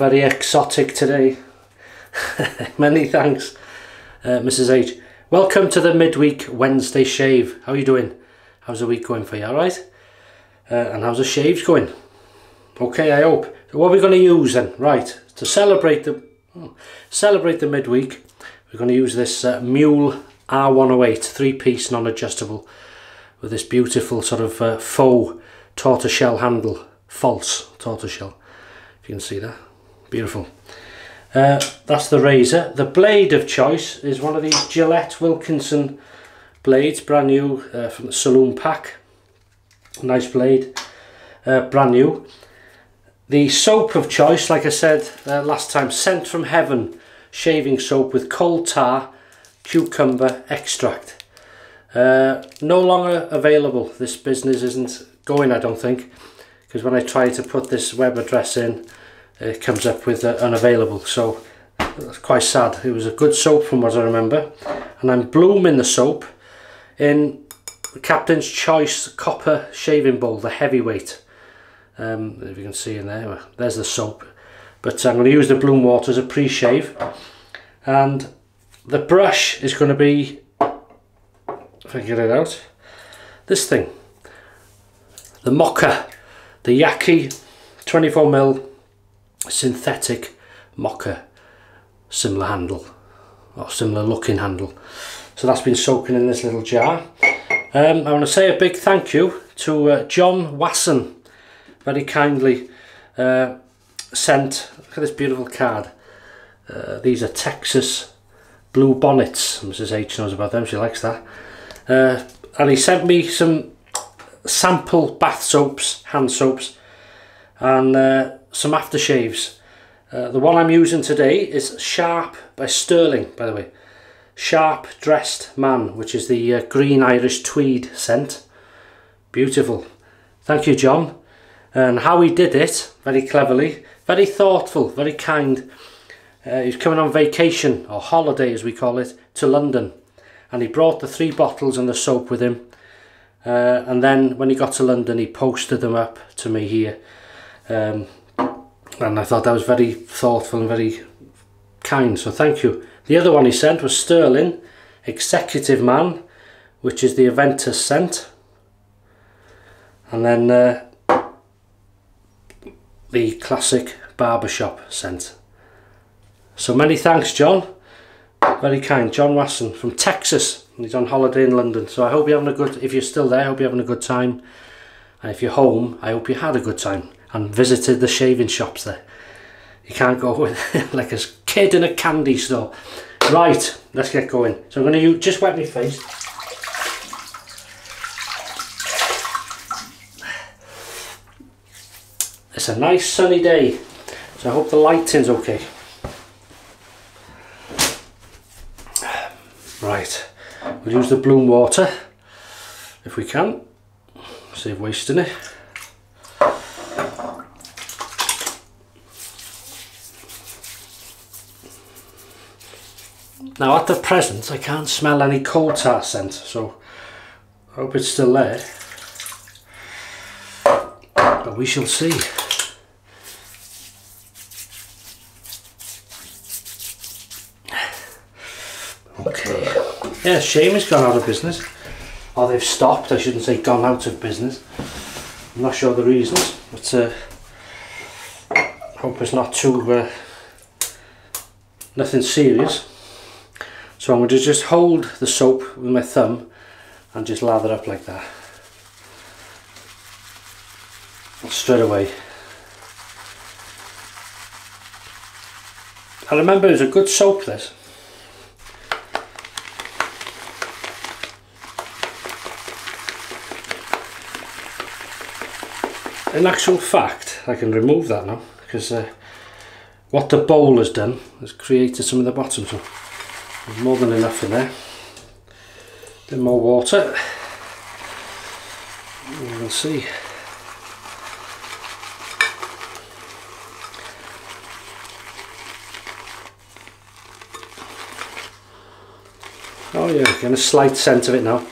Very exotic today. Many thanks, uh, Mrs. H. Welcome to the midweek Wednesday shave. How are you doing? How's the week going for you? All right? Uh, and how's the shaves going? Okay, I hope. So what are we going to use then? Right, to celebrate the oh, celebrate the midweek, we're going to use this uh, Muhle R108 three-piece non-adjustable with this beautiful sort of uh, faux tortoiseshell handle, false tortoiseshell. If you can see that, beautiful. Uh, that's the razor. The blade of choice is one of these Gillette Wilkinson blades, brand new uh, from the Saloon Pack. Nice blade, uh, brand new. The soap of choice, like I said uh, last time, Scent from Heaven shaving soap with coal tar cucumber extract. Uh, no longer available. This business isn't going, I don't think, because when I try to put this web address in, it comes up with uh, unavailable. So that's quite sad. It was a good soap from what I remember, and I'm blooming the soap in the Captain's Choice copper shaving bowl, the heavyweight. Um, if you can see in there, there's the soap. But I'm going to use the bloom water as a pre-shave. And the brush is going to be, if I get it out, this thing. The Moka, the Yaqi 24mm synthetic Moka similar handle, or similar looking handle. So that's been soaking in this little jar. Um, I want to say a big thank you to uh, John Wasson very kindly uh, sent, look at this beautiful card. Uh, these are Texas blue bonnets. Mrs. H knows about them, she likes that. Uh, and he sent me some sample bath soaps, hand soaps, and uh, some aftershaves. Uh, the one I'm using today is Sharp by Stirling, by the way. Sharp Dressed Man, which is the uh, green Irish tweed scent. Beautiful. Thank you, John and how he did it very cleverly very thoughtful very kind uh, he's coming on vacation or holiday as we call it to London and he brought the three bottles and the soap with him uh, and then when he got to London he posted them up to me here um, and I thought that was very thoughtful and very kind. So thank you. The other one he sent was Stirling Executive Man which is the Aventus scent and then uh, the classic barbershop scent. So many thanks John, very kind, John Wasson from Texas, he's on holiday in London, so I hope you're having a good, if you're still there, I hope you're having a good time, and if you're home, I hope you had a good time, and visited the shaving shops there. You can't go with like a kid in a candy store. Right, let's get going. So I'm going to just wet my face. It's a nice sunny day, so I hope the lighting's okay. Right, we'll use the bloom water if we can, save wasting it. Now at the present I can't smell any coal tar scent so I hope it's still there but we shall see. Okay. Yeah, shame has gone out of business. Or they've stopped, I shouldn't say gone out of business. I'm not sure the reasons, but uh, hope it's not too, uh, nothing serious. So I'm going to just hold the soap with my thumb and just lather up like that. Straight away. I remember it was a good soap this. in actual fact I can remove that now because uh, what the bowl has done has created some of the bottom so more than enough in there. Then more water. We'll see. Oh yeah getting a slight scent of it now.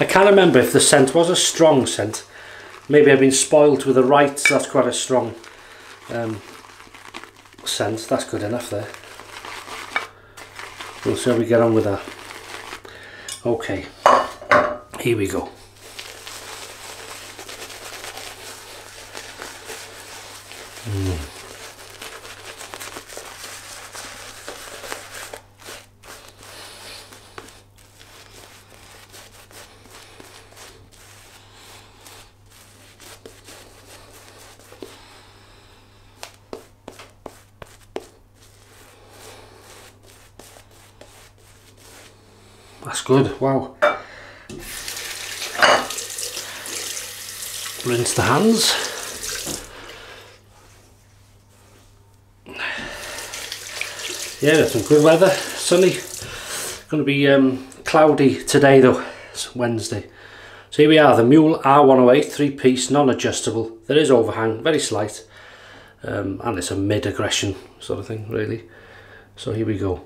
I can't remember if the scent was a strong scent. Maybe I've been spoiled with the right, that's quite a strong um, scent. That's good enough there. We'll see how we get on with that. Okay, here we go. That's good, wow. Rinse the hands. Yeah, it's some good weather, sunny. Going to be um, cloudy today though, it's Wednesday. So here we are, the Muhle R108 three-piece, non-adjustable. There is overhang, very slight. Um, and it's a mid-aggression sort of thing, really. So here we go.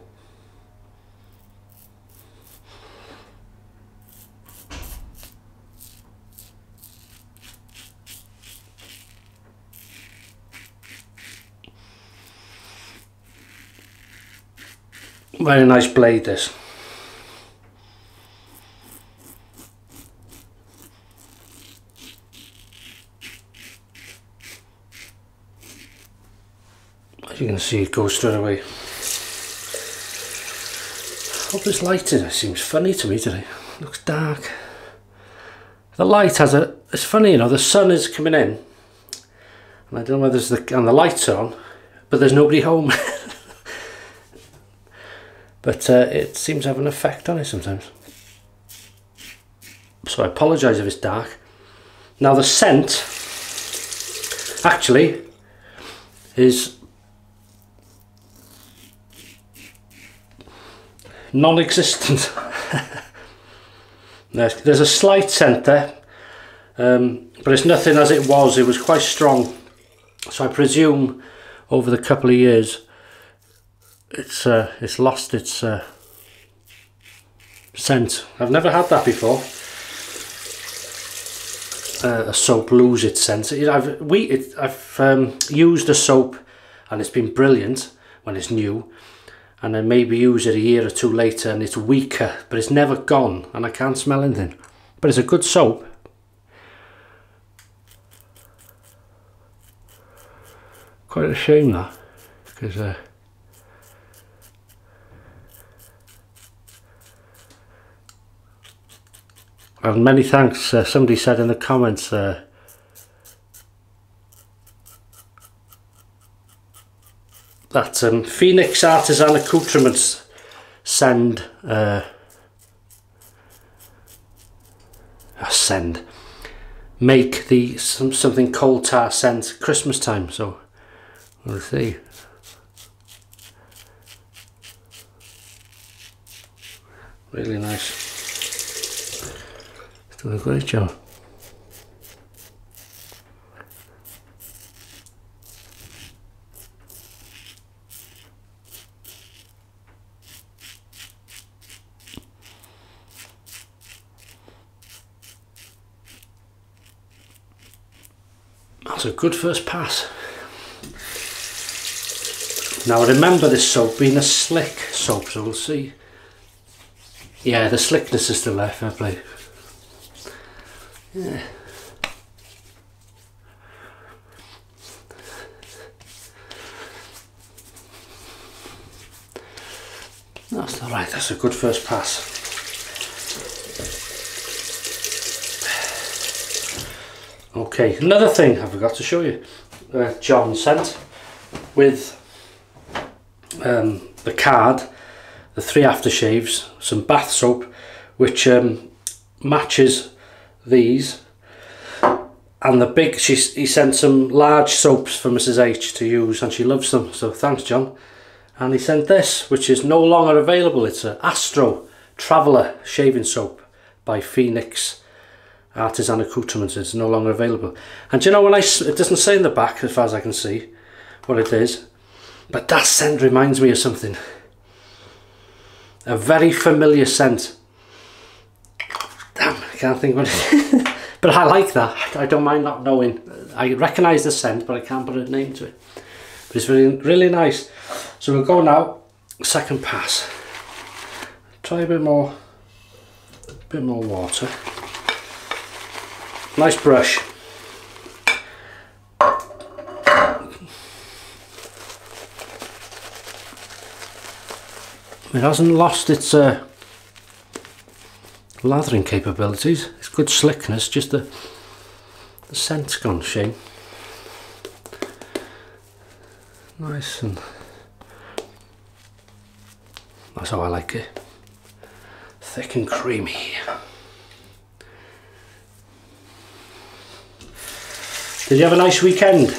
Very nice blade this. As you can see it goes straight away. Hope this light in it seems funny to me today. Looks dark. The light has a, it's funny you know, the sun is coming in and I don't know whether the, and the lights on, but there's nobody home. but uh, it seems to have an effect on it sometimes. So I apologise if it's dark. Now the scent actually is non-existent. there's, a slight scent there, um, but it's nothing as it was. It was quite strong. So I presume over the couple of years it's uh, it's lost its uh, scent. I've never had that before. Uh, a soap lose its scent. I've we it, I've um, used a soap and it's been brilliant when it's new, and then maybe use it a year or two later and it's weaker, but it's never gone and I can't smell anything. But it's a good soap. Quite a shame that, because. Uh, And many thanks, uh, somebody said in the comments, uh, that um, Phoenix Artisan Accoutrements send, uh, send, make the some, something coal tar scent Christmas time, so we'll see. Really nice. Doing a great job. That's a good first pass. Now remember this soap being a slick soap, so we'll see. Yeah, the slickness is still there, fair play. That's all right, that's a good first pass. Okay, another thing I forgot to show you. Uh, John sent with um, the card, the three aftershaves, some bath soap, which um, matches these. And the big she he sent some large soaps for Mrs H to use and she loves them. So thanks John. And he sent this which is no longer available. It's an Astro Traveller shaving soap by Phoenix Artisan Accoutrements. It's no longer available. And you know when I it doesn't say in the back as far as I can see what it is but that scent reminds me of something. A very familiar scent can't think what it but I like that. I don't mind not knowing. I recognise the scent, but I can't put a name to it. But it's really, really nice. So we'll go now, second pass. Try a bit more, a bit more water. Nice brush. It hasn't lost its uh, lathering capabilities. It's good slickness, just the, the scent's gone shame. Nice and that's how I like it. Thick and creamy. Did you have a nice weekend?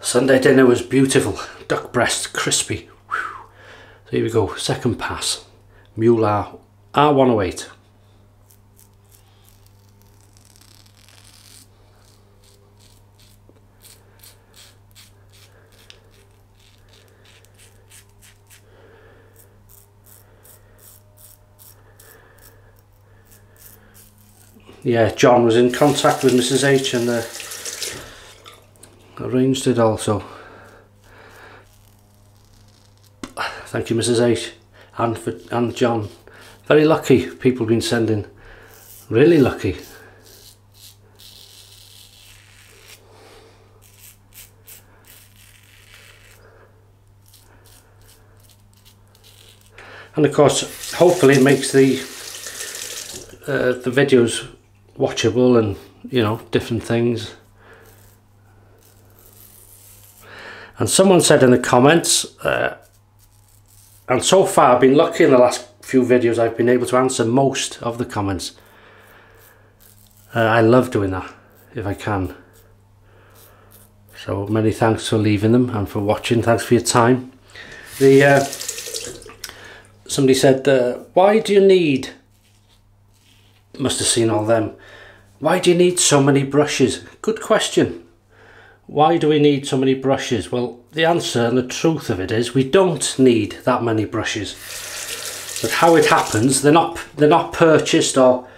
Sunday dinner was beautiful. Duck breast, crispy. Whew. So here we go, second pass. Muhle R, R108. yeah, John was in contact with Mrs H and uh, arranged it also. Thank you, Mrs H, and for and John. Very lucky people have been sending. Really lucky. And of course, hopefully it makes the uh, the videos watchable and you know different things and someone said in the comments uh, and so far I've been lucky in the last few videos I've been able to answer most of the comments. Uh, I love doing that if I can. So many thanks for leaving them and for watching. Thanks for your time. The uh, somebody said uh, why do you need must have seen all them. Why do you need so many brushes? Good question. Why do we need so many brushes? Well, the answer and the truth of it is we don't need that many brushes. But how it happens, they're not they're not purchased or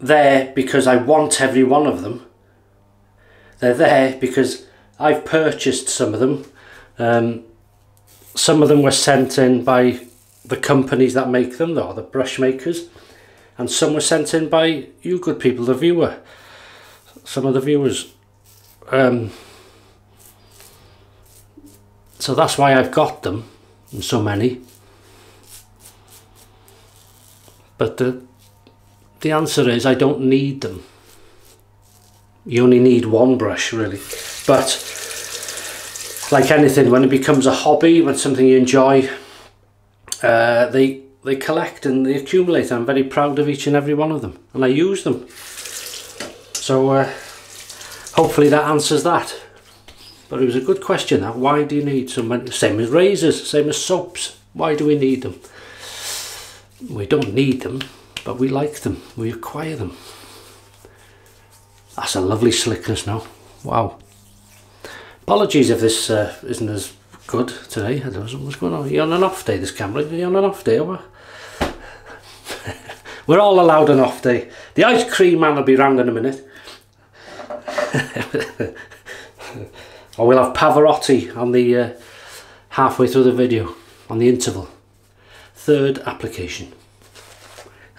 there because I want every one of them. They're there because I've purchased some of them. Um, some of them were sent in by the companies that make them, or the brush makers and some were sent in by you good people, the viewer. Some of the viewers. Um, so that's why I've got them, and so many. But the, the answer is I don't need them. You only need one brush really. But like anything, when it becomes a hobby, when something you enjoy, uh, they they collect and they accumulate. I'm very proud of each and every one of them and I use them. So uh, hopefully that answers that. But it was a good question that. Why do you need some? Same as razors, same as soaps. Why do we need them? We don't need them, but we like them. We acquire them. That's a lovely slickness now. Wow. Apologies if this uh, isn't as good today. I don't know what's going on. Are you on an off day, this camera? Are you on an off day or? We're all allowed an off day. The ice cream man will be round in a minute. Or we'll have Pavarotti on the uh, halfway through the video, on the interval. Third application.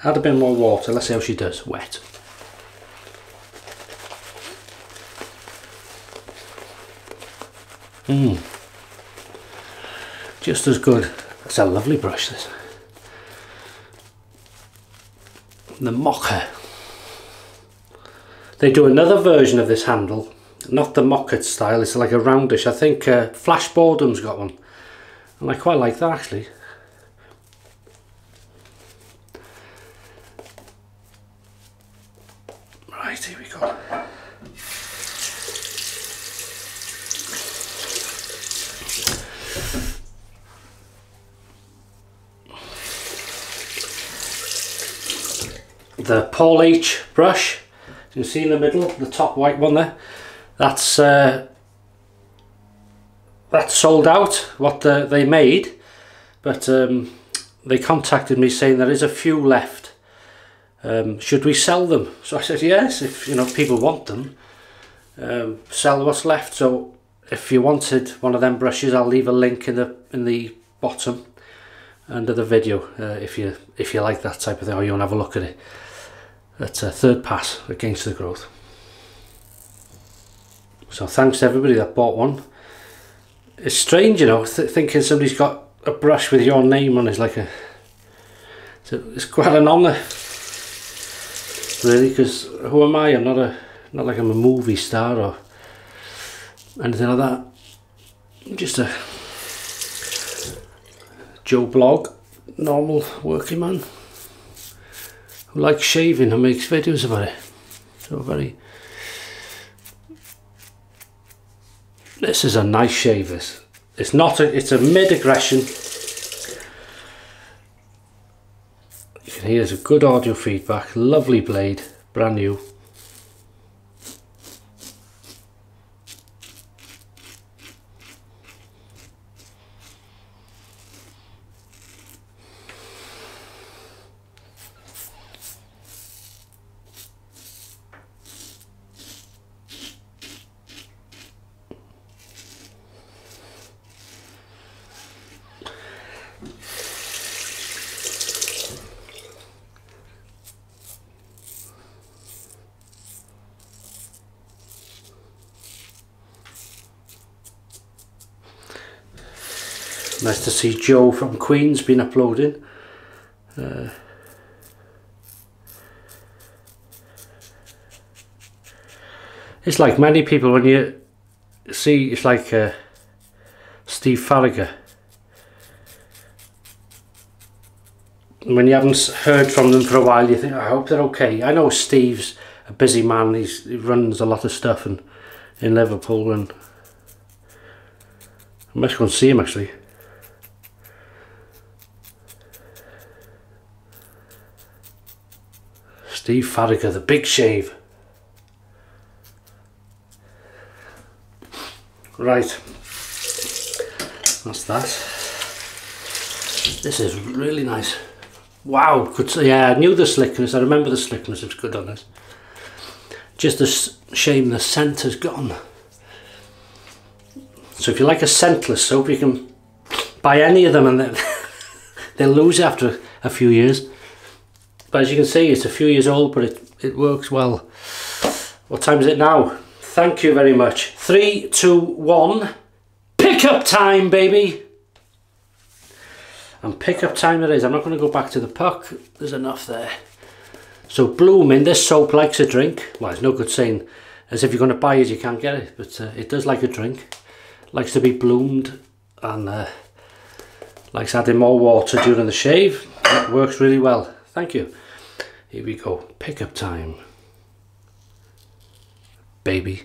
Add a bit more water, let's see how she does, wet. Mmm. Just as good. That's a lovely brush this. the Moka. They do another version of this handle, not the Mocket style, it's like a roundish. I think uh, Flash Boredom's got one, and I quite like that actually. Right, here we go. the Paul H brush you see in the middle the top white one there that's uh, that's sold out what the, they made but um, they contacted me saying there is a few left um, should we sell them? So I said, yes, if you know people want them, um, sell what's left. So if you wanted one of them brushes, I'll leave a link in the in the bottom under the video uh, if you if you like that type of thing or you want to have a look at it. That's a uh, third pass against the growth. So thanks to everybody that bought one. It's strange, you know, th thinking somebody's got a brush with your name on it. It's like a, it's, it's quite an honour, really, because who am I? I'm not a, not like I'm a movie star or anything like that. I'm just a Joe Blog, normal working man who likes shaving and makes videos about it. So very. This is a nice shave. This. It's not a. It's a mid aggression. You can hear there's a good audio feedback. Lovely blade, brand new. Nice to see Joe from Queen's been uploading. Uh, it's like many people when you see, it's like uh, Steve Farragher. When you haven't heard from them for a while, you think, I hope they're okay. I know Steve's a busy man, He's, he runs a lot of stuff and, in Liverpool and I must go and see him actually. Steve Farragher, the big shave. Right, that's that. This is really nice. Wow, could yeah, I knew the slickness. I remember the slickness. It's good on this. Just a shame the scent has gone. So if you like a scentless soap, you can buy any of them and they'll lose after a few years. But as you can see, it's a few years old, but it, it works well. What time is it now? Thank you very much. Three, two, one. Pickup time, baby! And pickup time it is. I'm not going to go back to the puck. There's enough there. So blooming, this soap likes a drink. Well, it's no good saying as if you're going to buy it, you can't get it. But uh, it does like a drink. Likes to be bloomed and uh, likes adding more water during the shave. It works really well. Thank you. Here we go. Pickup time. Baby.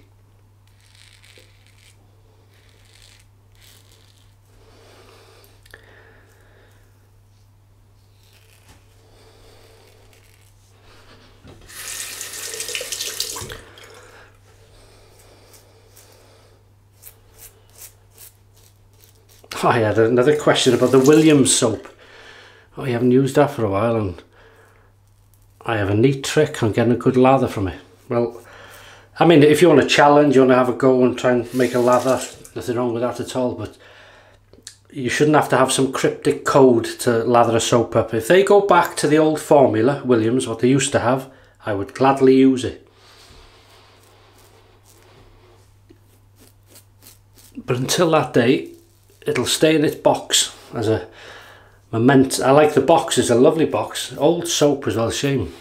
I had another question about the Williams soap. You haven't used that for a while and I have a neat trick on getting a good lather from it. Well, I mean, if you want a challenge, you want to have a go and try and make a lather, nothing wrong with that at all, but you shouldn't have to have some cryptic code to lather a soap up. If they go back to the old formula, Williams, what they used to have, I would gladly use it. But until that day, it'll stay in its box as a memento. I like the box, it's a lovely box. Old soap as well, shame.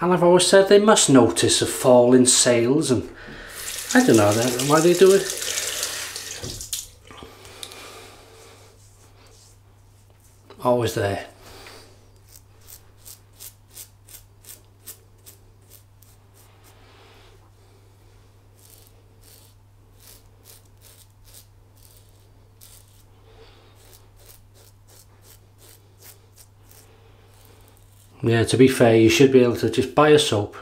And I've always said they must notice a fall in sales and I don't know why they do it. Always there. Yeah, to be fair, you should be able to just buy a soap.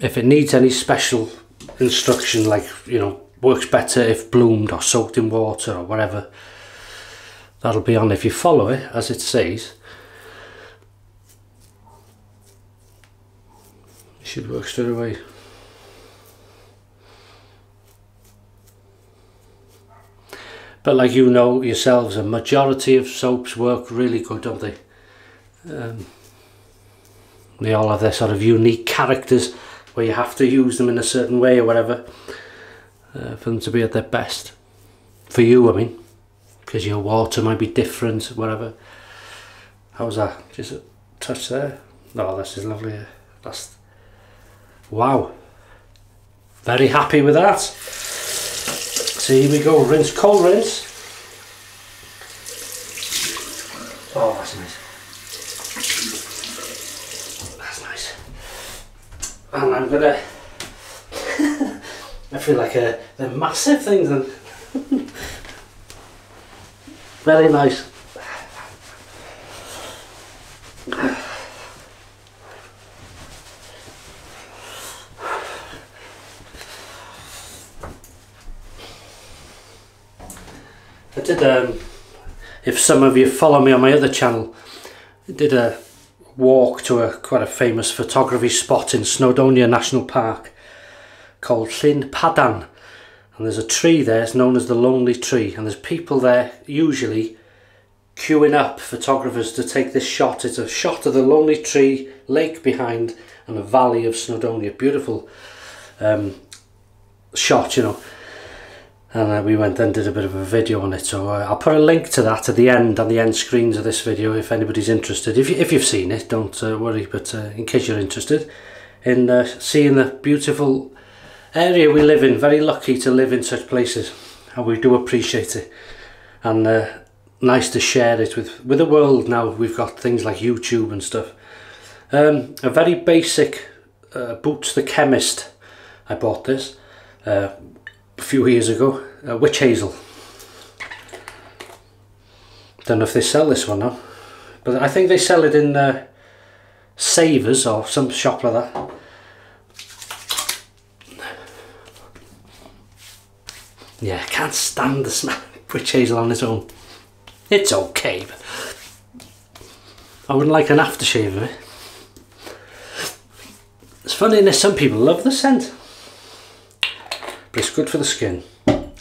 If it needs any special instruction, like, you know, works better if bloomed or soaked in water or whatever. That'll be on if you follow it as it says. It should work straight away. But like you know yourselves, a majority of soaps work really good, don't they? Um, they all have their sort of unique characters where you have to use them in a certain way or whatever uh, for them to be at their best. For you, I mean, because your water might be different, whatever. How's that? Just a touch there? Oh, this is lovely. That's wow. Very happy with that. So here we go, rinse, cold rinse. Oh, that's nice. That's nice. And I'm gonna, I feel like a, they're massive things and very nice. did um, if some of you follow me on my other channel, I did a walk to a quite a famous photography spot in Snowdonia National Park called Llyn Padan. And there's a tree there, it's known as the Lonely Tree, and there's people there usually queuing up photographers to take this shot. It's a shot of the Lonely Tree, lake behind, and a valley of Snowdonia. Beautiful um, shot, you know. And uh, we went and did a bit of a video on it. So uh, I'll put a link to that at the end on the end screens of this video if anybody's interested. If, you, if you've seen it don't uh, worry. But uh, in case you're interested in uh, seeing the beautiful area we live in very lucky to live in such places and we do appreciate it. And uh, nice to share it with with the world now we've got things like YouTube and stuff. Um, a very basic Boots the Chemist. I bought this a few years ago, uh, witch hazel. Don't know if they sell this one now, but I think they sell it in uh, Savers or some shop like that. Yeah, I can't stand the smell of witch hazel on its own. It's okay, but I wouldn't like an aftershave of it. It's funny, some people love the scent but it's good for the skin.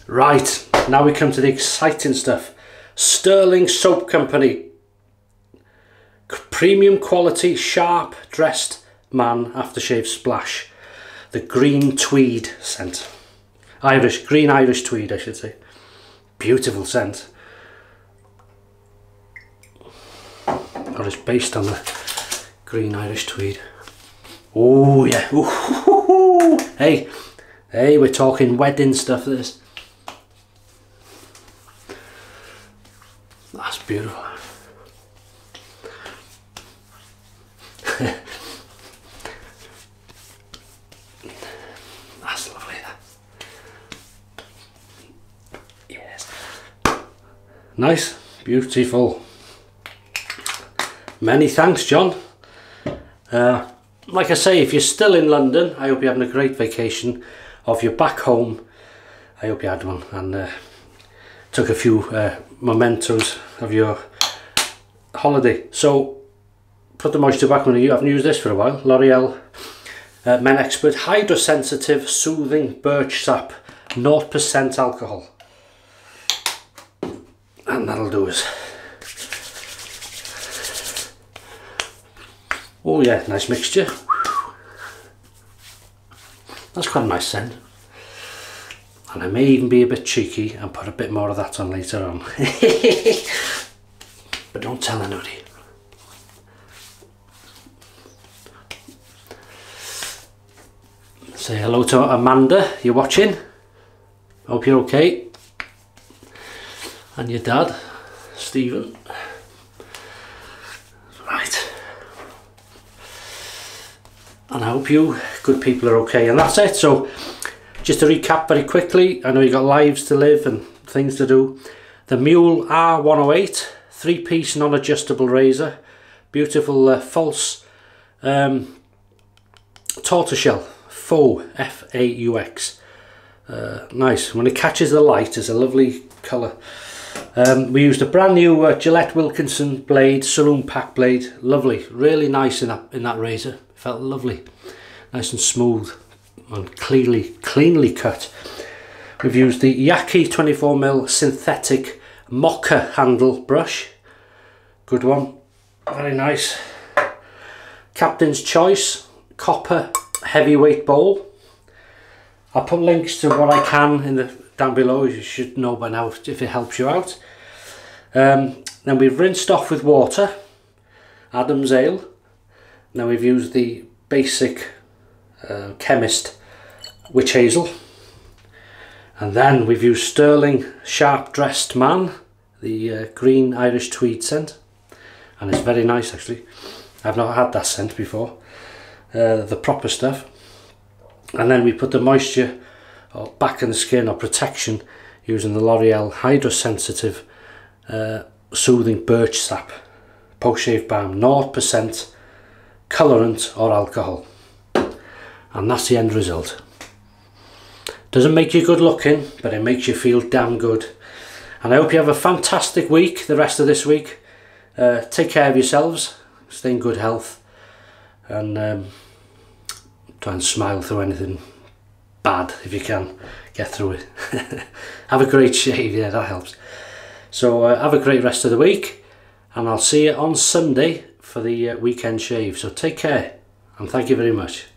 Right, now we come to the exciting stuff. Stirling Soap Company. Premium quality, sharp dressed man aftershave splash. The green tweed scent. Irish, green Irish tweed I should say. Beautiful scent. Or it's based on the green Irish tweed. Oh yeah. Ooh, hey, Hey, we're talking wedding stuff this. That's beautiful. That's lovely. That. Yes. Nice, beautiful. Many thanks, John. Uh, like I say, if you're still in London, I hope you're having a great vacation of your back home. I hope you had one and uh, took a few uh, mementos of your holiday. So put the moisture back on you. I haven't used this for a while. L'Oreal uh, Men Expert Hydrosensitive Soothing Birch Sap 0% alcohol. And that'll do us. Oh yeah, nice mixture. That's quite a nice scent. And I may even be a bit cheeky and put a bit more of that on later on. but don't tell anybody. Say hello to Amanda, you're watching. Hope you're okay. And your dad, Stephen. And I hope you good people are okay. And that's it. So just to recap very quickly I know you've got lives to live and things to do. The Muhle R108 three-piece non-adjustable razor. Beautiful uh, false um, tortoiseshell faux F-A-U-X uh, nice. When it catches the light it's a lovely colour. Um, we used a brand new uh, Gillette Wilkinson blade saloon pack blade. Lovely. Really nice in that in that razor felt lovely nice and smooth and cleanly cleanly cut. We've used the Yaqi 24mm synthetic moka handle brush. Good one very nice. Captain's choice copper heavyweight bowl I'll put links to what I can in the down below you should know by now if it helps you out. Um, then we've rinsed off with water Adam's ale now we've used the basic uh, chemist witch hazel. And then we've used stirling sharp dressed man the uh, green Irish tweed scent. And it's very nice actually. I've not had that scent before. Uh, the proper stuff. And then we put the moisture or back in the skin or protection using the L'Oreal Hydrosensitive uh, Soothing Birch Sap. Post Shave Balm 0% colorant or alcohol and that's the end result doesn't make you good looking but it makes you feel damn good and I hope you have a fantastic week the rest of this week uh, take care of yourselves stay in good health and um, try and smile through anything bad if you can get through it. have a great shave, yeah, that helps. So uh, have a great rest of the week and I'll see you on Sunday for the uh, weekend shave. So take care and thank you very much.